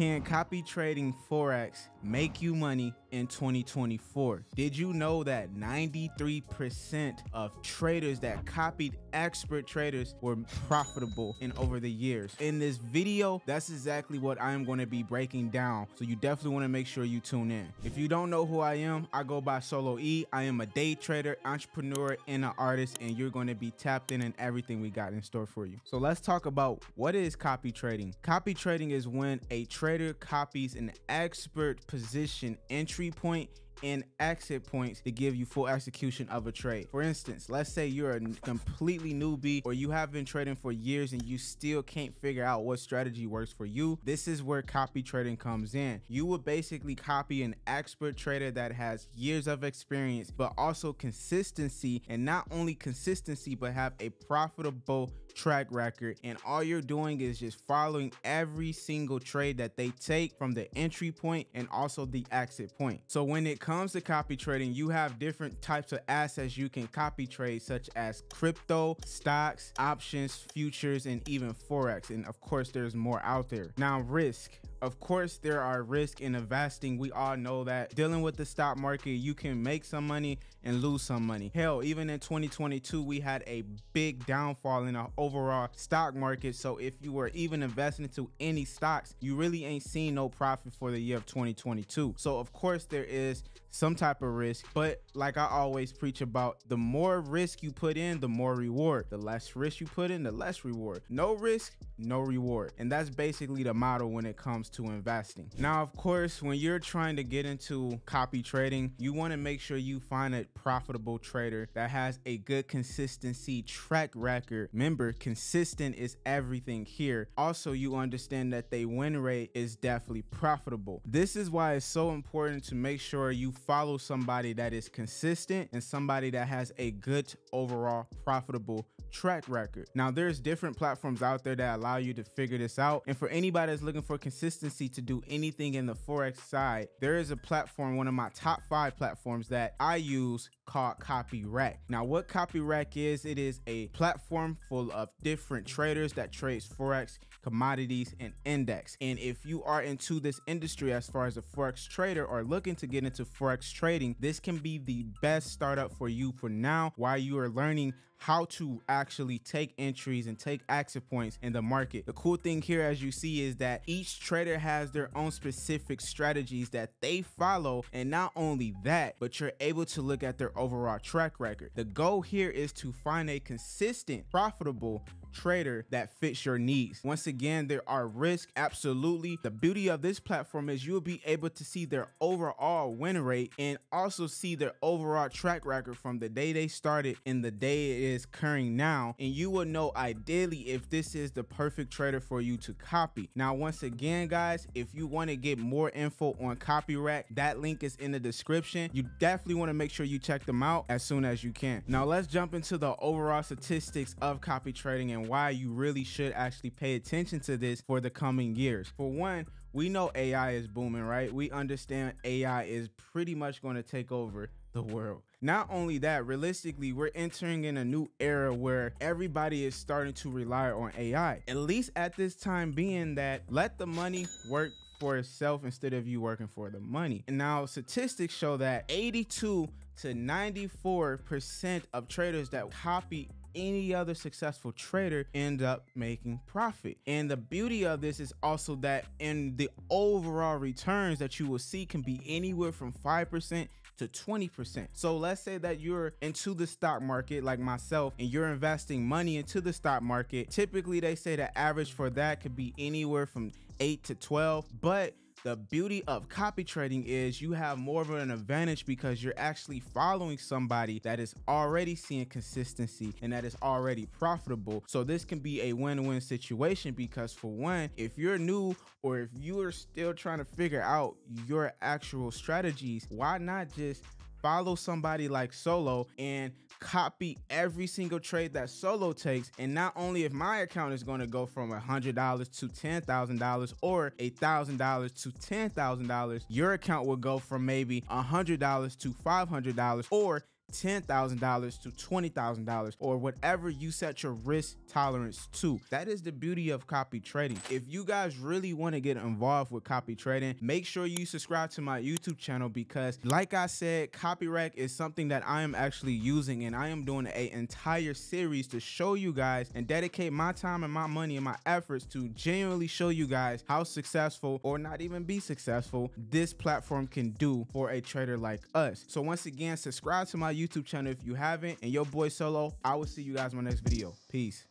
Can copy trading Forex make you money in 2024? Did you know that 93% of traders that copied expert traders were profitable in over the years? In this video, that's exactly what I am going to be breaking down. So you definitely want to make sure you tune in. If you don't know who I am, I go by Solo E. I am a day trader, entrepreneur, and an artist, and you're going to be tapped in in everything we got in store for you. So let's talk about what is copy trading. Copy trading is when a trader copies an expert position entry point and exit points to give you full execution of a trade. For instance, let's say you're a completely newbie or you have been trading for years and you still can't figure out what strategy works for you. This is where copy trading comes in. You would basically copy an expert trader that has years of experience, but also consistency and not only consistency, but have a profitable track record and all you're doing is just following every single trade that they take from the entry point and also the exit point. So when it comes to copy trading, you have different types of assets you can copy trade such as crypto, stocks, options, futures, and even Forex. And of course, there's more out there. Now risk, of course, there are risks in investing. We all know that dealing with the stock market, you can make some money and lose some money. Hell, even in 2022, we had a big downfall in our overall stock market. So if you were even investing into any stocks, you really ain't seen no profit for the year of 2022. So of course, there is some type of risk, but like I always preach about, the more risk you put in, the more reward. The less risk you put in, the less reward. No risk, no reward. And that's basically the model when it comes to investing. Now, of course, when you're trying to get into copy trading, you want to make sure you find a profitable trader that has a good consistency track record. Remember, consistent is everything here. Also, you understand that they win rate is definitely profitable. This is why it's so important to make sure you follow somebody that is consistent and somebody that has a good overall profitable track record. Now, there's different platforms out there that allow you to figure this out. And for anybody that's looking for consistency to do anything in the Forex side, there is a platform, one of my top five platforms that I use called CopyRack. Now, what CopyRack is, it is a platform full of different traders that trades Forex, commodities, and index. And if you are into this industry as far as a Forex trader or looking to get into Forex trading, this can be the best startup for you for now while you are learning how to actually take entries and take exit points in the market. The cool thing here, as you see, is that each trader has their own specific strategies that they follow. And not only that, but you're able to look at their overall track record. The goal here is to find a consistent, profitable trader that fits your needs. Once again, there are risks, absolutely. The beauty of this platform is you'll be able to see their overall win rate and also see their overall track record from the day they started and the day it is occurring now. And you will know ideally if this is the perfect trader for you to copy. Now, once again, guys, if you want to get more info on CopyRack, that link is in the description. You definitely want to make sure you check them out as soon as you can. Now, let's jump into the overall statistics of copy trading and and why you really should actually pay attention to this for the coming years. For one, we know AI is booming, right? We understand AI is pretty much going to take over the world. Not only that, realistically, we're entering in a new era where everybody is starting to rely on AI. At least at this time being that let the money work for itself instead of you working for the money. And now statistics show that 82 to 94% of traders that copy any other successful trader end up making profit. And the beauty of this is also that in the overall returns that you will see can be anywhere from 5% to 20%. So let's say that you're into the stock market like myself and you're investing money into the stock market. Typically they say the average for that could be anywhere from 8 to 12, but the beauty of copy trading is you have more of an advantage because you're actually following somebody that is already seeing consistency and that is already profitable. So this can be a win-win situation because for one, if you're new or if you are still trying to figure out your actual strategies, why not just follow somebody like Solo and copy every single trade that Solo takes. And not only if my account is going to go from $100 to $10,000 or $1,000 to $10,000, your account will go from maybe $100 to $500 or $10,000 to $20,000 or whatever you set your risk tolerance to. That is the beauty of copy trading. If you guys really want to get involved with copy trading, make sure you subscribe to my YouTube channel because like I said, CopyRack is something that I am actually using and I am doing an entire series to show you guys and dedicate my time and my money and my efforts to genuinely show you guys how successful or not even be successful this platform can do for a trader like us. So once again, subscribe to my YouTube channel if you haven't and your boy Solo, I will see you guys in my next video. Peace.